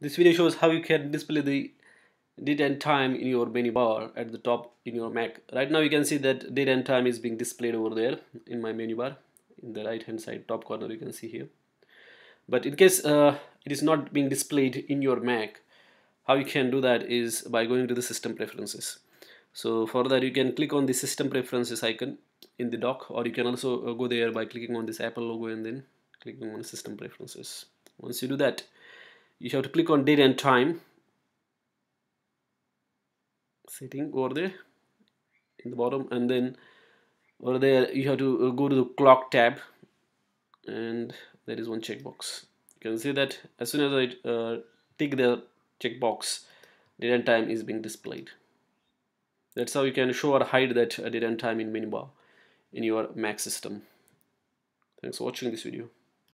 this video shows how you can display the date and time in your menu bar at the top in your Mac. Right now you can see that date and time is being displayed over there in my menu bar in the right hand side top corner you can see here. But in case uh, it is not being displayed in your Mac, how you can do that is by going to the system preferences. So for that you can click on the system preferences icon in the dock or you can also uh, go there by clicking on this Apple logo and then clicking on system preferences. Once you do that, you have to click on date and time. Setting over there in the bottom and then over there you have to uh, go to the clock tab and there is one checkbox. You can see that as soon as I uh, tick the checkbox date and time is being displayed. That's how you can show or hide that uh, date and time in menu bar in your Mac system. Thanks for watching this video